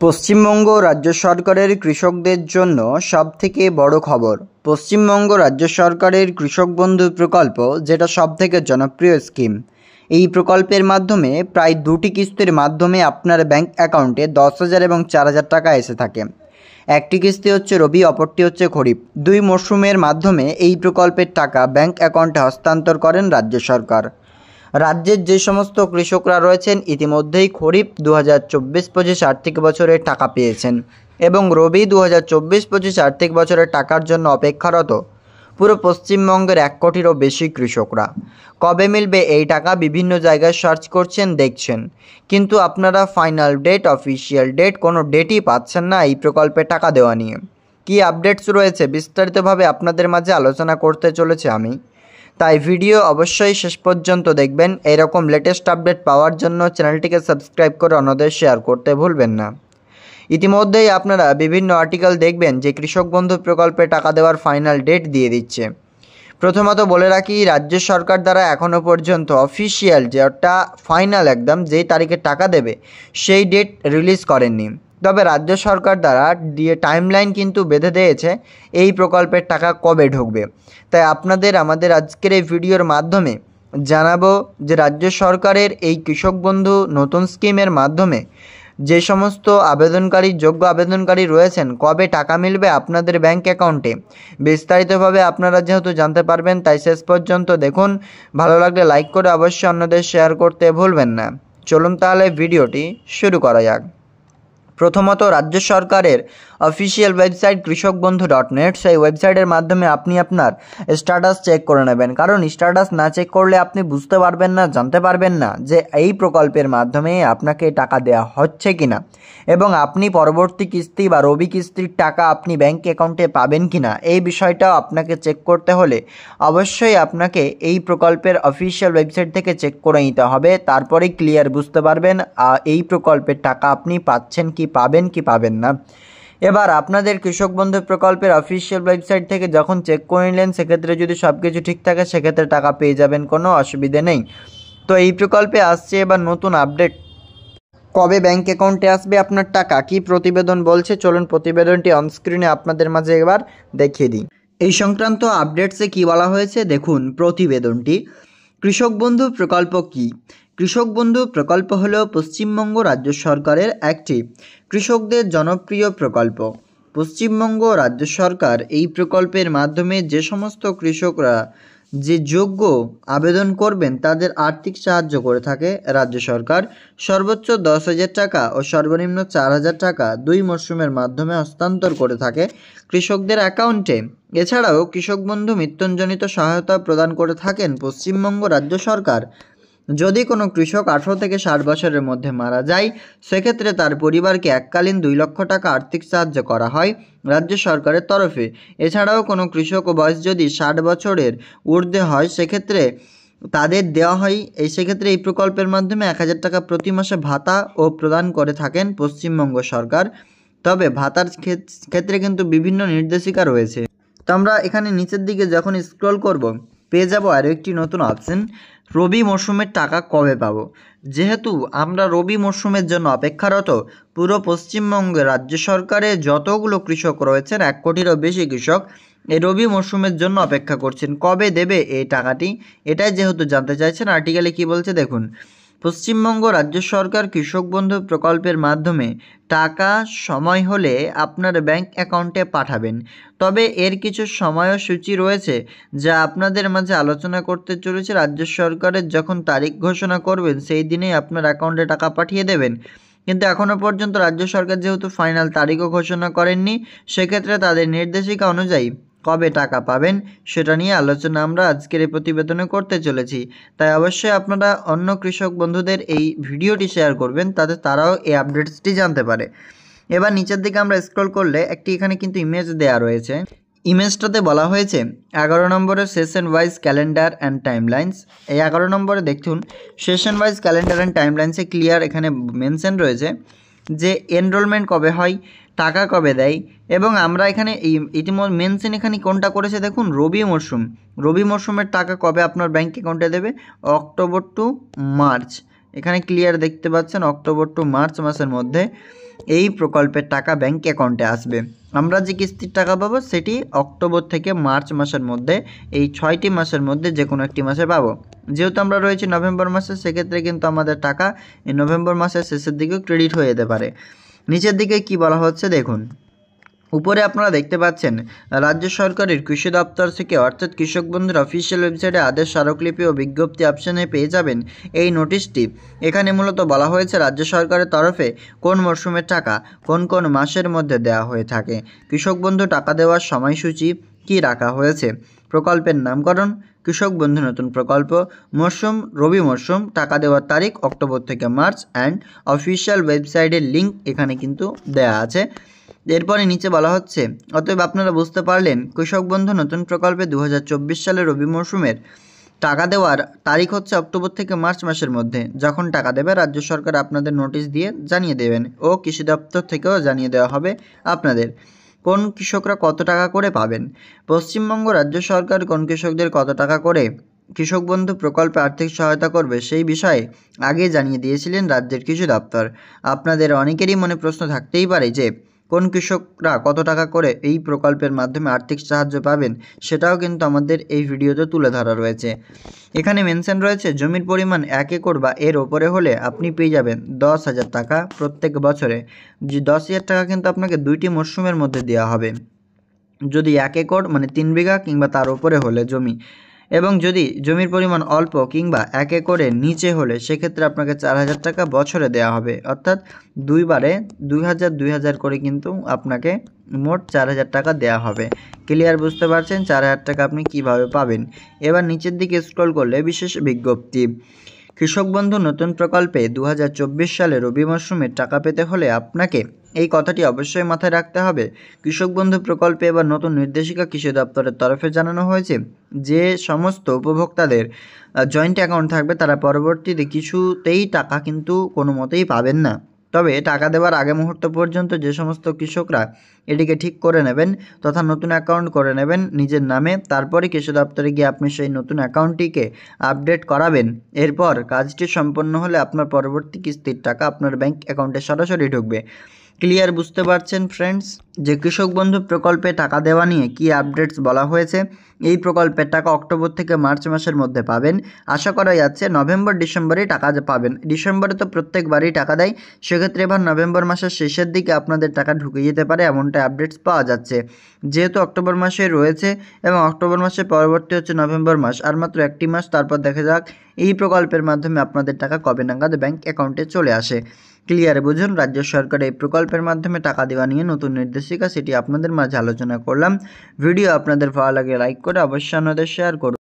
পশ্চিমবঙ্গ রাজ্য সরকারের কৃষকদের জন্য সবথেকে বড় খবর। পশ্চিমবঙ্গ রাজ্য সরকারের কৃষক বন্ধু প্রকল্প, যেটা সবথেকে জনপ্রিয় স্কিম। এই প্রকল্পের মাধ্যমে প্রায় দুটি কিস্তির মাধ্যমে আপনার ব্যাংক অ্যাকাউন্টে দশ হাজার এবং চার হাজার টাকা এসে থাকে। একটি কিস্তি হচ্ছে রবি, অপরটি হচ্ছে খরিফ। দুই মরশুমের মাধ্যমে এই প্রকল্পের টাকা ব্যাংক অ্যাকাউন্টে হস্তান্তর করেন রাজ্য সরকার। রাজ্যের যে সমস্ত কৃষকরা রয়েছেন, ইতিমধ্যেই খরিফ দু হাজার চব্বিশ পঁচিশ আর্থিক বছরের টাকা পেয়েছেন এবং রবি দু হাজার চব্বিশ পঁচিশ আর্থিক বছরের টাকার জন্য অপেক্ষারত। পুরো পশ্চিমবঙ্গের এক কোটিরও বেশি কৃষকরা। কবে মিলবে এই টাকা বিভিন্ন জায়গায় সার্চ করছেন, দেখছেন। কিন্তু আপনারা ফাইনাল ডেট অফিসিয়াল ডেট কোনো ডেটই পাচ্ছেন না এই প্রকল্পে টাকা দেওয়া নিয়ে। কী আপডেটস রয়েছে বিস্তারিতভাবে আপনাদের মাঝে আলোচনা করতে চলেছে আমি। তাই ভিডিও অবশ্যই শেষ পর্যন্ত দেখবেন। এরকম লেটেস্ট আপডেট পাওয়ার জন্য চ্যানেলটিকে সাবস্ক্রাইব করে অন্যদের শেয়ার করতে ভুলবেন না। ইতিমধ্যেই আপনারা বিভিন্ন আর্টিকেল দেখবেন যে কৃষক বন্ধু প্রকল্পে টাকা দেওয়ার ফাইনাল ডেট দিয়ে দিচ্ছে। প্রথমত বলে রাখি, রাজ্য সরকার দ্বারা এখনও পর্যন্ত অফিসিয়াল যেটা ফাইনাল একদম, যেই তারিখে টাকা দেবে, সেই ডেট রিলিজ করেননি। তবে রাজ্য সরকার দ্বারা দিয়ে টাইমলাইন কিন্তু বেঁধে দিয়েছে, এই প্রকল্পের টাকা কবে ঢুকবে? তাই আপনাদের আমাদের আজকের এই ভিডিওর মাধ্যমে জানাব যে রাজ্য সরকারের এই কৃষক বন্ধু নতুন স্কিমের মাধ্যমে যে সমস্ত আবেদনকারী, যোগ্য আবেদনকারী রয়েছেন, কবে টাকা মিলবে আপনাদের ব্যাংক অ্যাকাউন্টে বিস্তারিতভাবে আপনারা যেহেতু জানতে পারবেন, তাই শেষ পর্যন্ত দেখুন। ভালো লাগলে লাইক করে অবশ্যই অন্যদের শেয়ার করতে ভুলবেন না। চলুন তাহলে ভিডিওটি শুরু করা যাক। প্রথমত রাজ্য সরকারের অফিসিয়াল ওয়েবসাইট কৃষক বন্ধু ডট নেট সেই ওয়েবসাইটের মাধ্যমে আপনি আপনার স্ট্যাটাস চেক করে নেবেন। কারণ স্ট্যাটাস না চেক করলে আপনি বুঝতে পারবেন না, জানতে পারবেন না যে এই প্রকল্পের মাধ্যমে আপনাকে টাকা দেওয়া হচ্ছে কি না এবং আপনি পরবর্তী কিস্তি বা রবি কিস্তির টাকা আপনি ব্যাংক অ্যাকাউন্টে পাবেন কি না এই বিষয়টাও আপনাকে চেক করতে হলে অবশ্যই আপনাকে এই প্রকল্পের অফিসিয়াল ওয়েবসাইট থেকে চেক করে নিতে হবে। তারপরেই ক্লিয়ার বুঝতে পারবেন এই প্রকল্পের টাকা আপনি পাচ্ছেন কি পাবেন কি পাবেন না। এবার আপনাদের কৃষক বন্ধু প্রকল্পের অফিসিয়াল ওয়েবসাইট থেকে যখন চেক করে নিলেন, সেক্ষেত্রে যদি সব কিছু ঠিক থাকে, সেক্ষেত্রে টাকা পেয়ে যাবেন, কোনো অসুবিধে নেই। তো এই প্রকল্পে আসছে এবার নতুন আপডেট কবে ব্যাংক অ্যাকাউন্টে আসবে আপনার টাকা? কি প্রতিবেদন বলছে? চলুন প্রতিবেদনটি অনস্ক্রিনে আপনাদের মাঝে এবার দেখিয়ে দিই। এই সংক্রান্ত আপডেটসে কি বলা হয়েছে? দেখুন প্রতিবেদনটি। কৃষক বন্ধু প্রকল্প কি? কৃষক বন্ধু প্রকল্প হল পশ্চিমবঙ্গ রাজ্য সরকারের একটি কৃষকদের জনপ্রিয় প্রকল্প। পশ্চিমবঙ্গ রাজ্য সরকার এই প্রকল্পের মাধ্যমে যে সমস্ত কৃষকরা যে যোগ্য আবেদন করবেন, তাদের আর্থিক সাহায্য করে থাকে রাজ্য সরকার। সর্বোচ্চ দশ হাজার টাকা ও সর্বনিম্ন চার হাজার টাকা দুই মরশুমের মাধ্যমে হস্তান্তর করে থাকে কৃষকদের অ্যাকাউন্টে। এছাড়াও কৃষক বন্ধু মৃত্যুঞ্জনিত সহায়তা প্রদান করে থাকেন পশ্চিমবঙ্গ রাজ্য সরকার। যদি কোনো কৃষক আঠেরো থেকে ষাট বছরের মধ্যে মারা যায়, সেক্ষেত্রে তার পরিবারকে এককালীন দুই লক্ষ টাকা আর্থিক সাহায্য করা হয় রাজ্য সরকারের তরফে। এছাড়াও কোনো কৃষক বয়স যদি ষাট বছরের ঊর্ধ্বে হয়, সেক্ষেত্রে তাদের দেওয়া হয়, এই সেক্ষেত্রে এই প্রকল্পের মাধ্যমে এক হাজার টাকা প্রতি মাসে ভাতা ও প্রদান করে থাকেন পশ্চিমবঙ্গ সরকার। তবে ভাতার ক্ষেত্রে কিন্তু বিভিন্ন নির্দেশিকা রয়েছে। তো আমরা এখানে নিচের দিকে যখন স্ক্রল করব, পেয়ে যাব আরও একটি নতুন অপশন রবি মরশুমের টাকা কবে পাব? যেহেতু আমরা রবি মরশুমের জন্য অপেক্ষারত, পুরো পশ্চিমবঙ্গে রাজ্য সরকারের যতগুলো কৃষক রয়েছেন, এক কোটিরও বেশি কৃষক এই রবি মরশুমের জন্য অপেক্ষা করছেন। কবে দেবে এই টাকাটি? এটাই যেহেতু জানতে চাইছেন আর্টিকেলে কি বলছে দেখুন। পশ্চিমবঙ্গ রাজ্য সরকার কৃষক বন্ধু প্রকল্পের মাধ্যমে টাকা, সময় হলে আপনার ব্যাংক অ্যাকাউন্টে পাঠাবেন। তবে এর কিছু সময়সূচি রয়েছে যা আপনাদের মাঝে আলোচনা করতে চলেছে রাজ্য সরকারের যখন তারিখ ঘোষণা করবেন, সেই দিনেই আপনার অ্যাকাউন্টে টাকা পাঠিয়ে দেবেন। কিন্তু এখনও পর্যন্ত রাজ্য সরকার যেহেতু ফাইনাল তারিখও ঘোষণা করেননি, সেক্ষেত্রে তাদের নির্দেশিকা অনুযায়ী কবে টাকা পাবেন সেটা নিয়ে আলোচনা আমরা আজকের এই প্রতিবেদনে করতে চলেছি। তাই অবশ্যই আপনারা অন্য কৃষক বন্ধুদের এই ভিডিওটি শেয়ার করবেন, তাতে তারাও এই আপডেটসটি জানতে পারে। এবার নিচের দিকে আমরা স্ক্রল করলে একটি এখানে কিন্তু ইমেজ দেওয়া রয়েছে। ইমেজটাতে বলা হয়েছে, এগারো নম্বরের session wise calendar and timelines এই এগারো নম্বরে দেখুন সেশন ওয়াইজ ক্যালেন্ডার অ্যান্ড টাইমলাইন্সে ক্লিয়ার এখানে মেনশন রয়েছে যে এনরোলমেন্ট কবে হয় টাকা কবে দেয়? এবং আমরা এখানে ইতিমধ্যে মেনশন এখানে কোনটা করেছে দেখুন? রবি মরশুম রবি মরশুমের টাকা কবে আপনার ব্যাঙ্ক অ্যাকাউন্টে দেবে? অক্টোবর টু মার্চ এখানে ক্লিয়ার দেখতে পাচ্ছেন অক্টোবর টু মার্চ মাসের মধ্যে এই প্রকল্পের টাকা ব্যাঙ্ক অ্যাকাউন্টে আসবে। আমরা যে কিস্তির টাকা পাবো, সেটি অক্টোবর থেকে মার্চ মাসের মধ্যে, এই ছয়টি মাসের মধ্যে যে কোনো একটি মাসে পাবো। যেহেতু আমরা রয়েছি নভেম্বর মাসে, সেক্ষেত্রে কিন্তু আমাদের টাকা এই নভেম্বর মাসের শেষের দিকেও ক্রেডিট হয়ে যেতে পারে। নিচের দিকে কি বলা হচ্ছে দেখুন। উপরে আপনারা দেখতে পাচ্ছেন, রাজ্য সরকারের কৃষি দপ্তর থেকে অর্থাৎ কৃষক বন্ধুর অফিসিয়াল ওয়েবসাইটে আদেশ, স্মারকলিপি ও বিজ্ঞপ্তি অপশানে পেয়ে যাবেন এই নোটিশটি। এখানে মূলত বলা হয়েছে, রাজ্য সরকারের তরফে কোন মরশুমের টাকা কোন কোন মাসের মধ্যে দেওয়া হয়ে থাকে। কৃষক বন্ধু টাকা দেওয়ার সময়সূচি কি রাখা হয়েছে? প্রকল্পের নামকরণ, কৃষক বন্ধু নতুন প্রকল্প মরশুম রবি মরশুম টাকা দেওয়ার তারিখ অক্টোবর থেকে মার্চ অ্যান্ড অফিসিয়াল ওয়েবসাইটের লিঙ্ক এখানে কিন্তু দেয়া আছে। এরপরে নিচে বলা হচ্ছে, অতএব আপনারা বুঝতে পারলেন, কৃষক বন্ধু নতুন প্রকল্পে দু সালের রবি মরশুমের টাকা দেওয়ার তারিখ হচ্ছে অক্টোবর থেকে মার্চ মাসের মধ্যে। যখন টাকা দেবে, রাজ্য সরকার আপনাদের নোটিশ দিয়ে জানিয়ে দেবেন ও কৃষি দপ্তর থেকেও জানিয়ে দেওয়া হবে আপনাদের। কোন কৃষকরা কত টাকা করে পাবেন? পশ্চিমবঙ্গ রাজ্য সরকার কোন কৃষকদের কত টাকা করে? কৃষক বন্ধু প্রকল্পে আর্থিক সহায়তা করবে সেই বিষয়ে আগে জানিয়ে দিয়েছিলেন রাজ্যের কৃষি দপ্তর। আপনাদের অনেকেরই মনে প্রশ্ন থাকতেই পারে যে কোন কৃষকরা কত টাকা করে এই প্রকল্পের মাধ্যমে আর্থিক সাহায্য পাবেন সেটাও কিন্তু আমাদের এই ভিডিওতে তুলে ধরা রয়েছে। এখানে মেনশন রয়েছে, জমির পরিমাণ এক একর বা এর ওপরে হলে আপনি পেয়ে যাবেন দশ হাজার টাকা প্রত্যেক বছরে। দশ হাজার টাকা কিন্তু আপনাকে দুইটি মরশুমের মধ্যে দেওয়া হবে। যদি এক একর মানে তিন বিঘা কিংবা তার উপরে হলে জমি। এবং যদি জমির পরিমাণ অল্প কিংবা এক একরের নিচে হলে সেক্ষেত্রে আপনাকে চার হাজার টাকা বছরে দেওয়া হবে। অর্থাৎ দুইবারে দুই হাজার দুই হাজার করে কিন্তু আপনাকে মোট চার হাজার টাকা দেওয়া হবে। ক্লিয়ার বুঝতে পারছেন? চার হাজার টাকা আপনি কীভাবে পাবেন? এবার নিচের দিকে স্ক্রল করলে বিশেষ বিজ্ঞপ্তি। কৃষক বন্ধু, নতুন প্রকল্পে দু সালে রবি মরশুমে টাকা পেতে হলে আপনাকে এই কথাটি অবশ্যই মাথায় রাখতে হবে। কৃষক বন্ধু প্রকল্পে এবার নতুন নির্দেশিকা কৃষি দপ্তরের তরফে জানানো হয়েছে যে, সমস্ত উপভোক্তাদের জয়েন্ট অ্যাকাউন্ট থাকবে, তারা পরবর্তীতে কিছুতেই টাকা কিন্তু কোনো মতেই পাবেন না। তবে টাকা দেওয়ার আগে মুহূর্ত পর্যন্ত যে সমস্ত কৃষকরা এটিকে ঠিক করে নেবেন তথা নতুন অ্যাকাউন্ট করে নেবেন নিজের নামে, তারপরে কৃষি দপ্তরে গিয়ে আপনি সেই নতুন অ্যাকাউন্টটিকে আপডেট করাবেন। এরপর কাজটি সম্পন্ন হলে আপনার পরবর্তী কিস্তির টাকা আপনার ব্যাংক অ্যাকাউন্টে সরাসরি ঢুকবে। ক্লিয়ার বুঝতে পারছেন ফ্রেন্ডস যে কৃষক বন্ধু প্রকল্পে টাকা দেওয়া নিয়ে কি আপডেটস বলা হয়েছে, এই প্রকল্পের টাকা অক্টোবর থেকে মার্চ মাসের মধ্যে পাবেন। আশা করা যাচ্ছে নভেম্বর ডিসেম্বরেই টাকা পাবেন, ডিসেম্বরে তো প্রত্যেকবারই টাকা দেয়। সেক্ষেত্রে এবার নভেম্বর মাসের শেষের দিকে আপনাদের টাকা ঢুকে যেতে পারে এমনটা আপডেটস পাওয়া যাচ্ছে। যেহেতু অক্টোবর মাসে রয়েছে এবং অক্টোবর মাসে পরবর্তী হচ্ছে নভেম্বর মাস, আর মাত্র একটি মাস, তারপর দেখা যাক এই প্রকল্পের মাধ্যমে আপনাদের টাকা কবে নাগাদ ব্যাংক অ্যাকাউন্টে চলে আসে। ক্লিয়ার বুঝুন, রাজ্য সরকার এই প্রকল্পের মাধ্যমে টাকা দেওয়া নিয়ে নতুন নির্দেশিকা সেটি আপনাদের মাঝে আলোচনা করলাম। ভিডিও আপনাদের ভালো লাগে, লাইক করে অবশ্যই আমাদের শেয়ার করুন।